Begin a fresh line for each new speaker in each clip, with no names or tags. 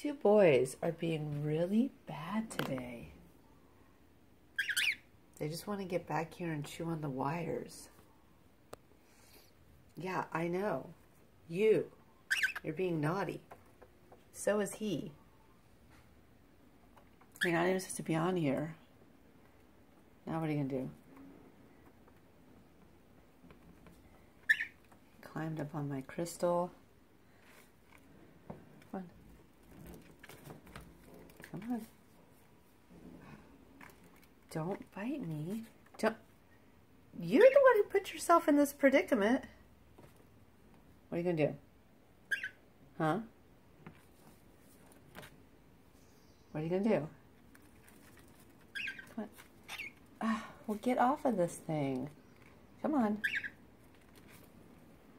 two boys are being really bad today. They just want to get back here and chew on the wires. Yeah, I know. You. You're being naughty. So is he. You're not even supposed to be on here. Now what are you going to do? Climbed up on my crystal. Come on. Come on. Don't bite me. Don't. You're the one who put yourself in this predicament. What are you going to do? Huh? What are you going to do? Come on. Ah, well, get off of this thing. Come on.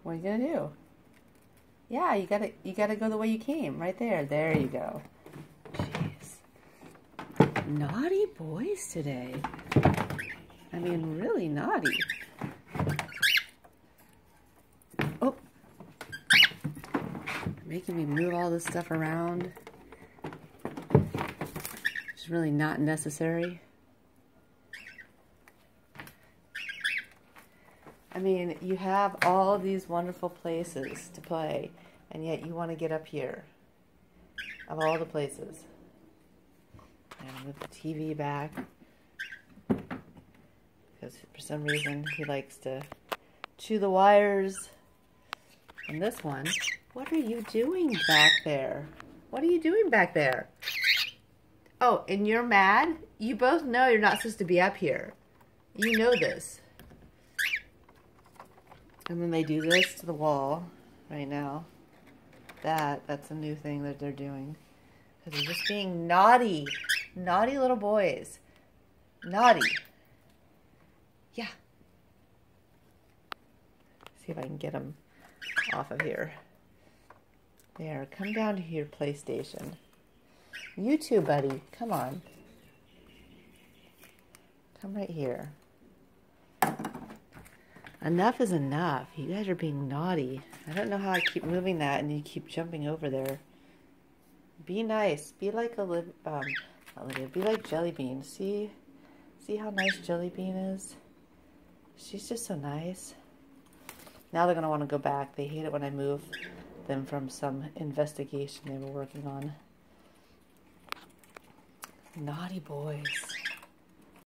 What are you going to do? Yeah, you gotta you gotta go the way you came, right there. There you go. Naughty boys today. I mean, really naughty. Oh. Making me move all this stuff around. It's really not necessary. I mean, you have all these wonderful places to play, and yet you want to get up here. Of all the places. And move the TV back. Because for some reason he likes to chew the wires. And this one, what are you doing back there? What are you doing back there? Oh, and you're mad? You both know you're not supposed to be up here. You know this. And then they do this to the wall right now. That, that's a new thing that they're doing. Because they're just being naughty. Naughty little boys. Naughty. Yeah. See if I can get them off of here. There, come down to your PlayStation. You too, buddy. Come on. Come right here. Enough is enough. You guys are being naughty. I don't know how I keep moving that and you keep jumping over there. Be nice. Be like a um, Olivia. Be like Jelly Bean. See, see how nice Jelly Bean is. She's just so nice. Now they're gonna want to go back. They hate it when I move them from some investigation they were working on. Naughty boys.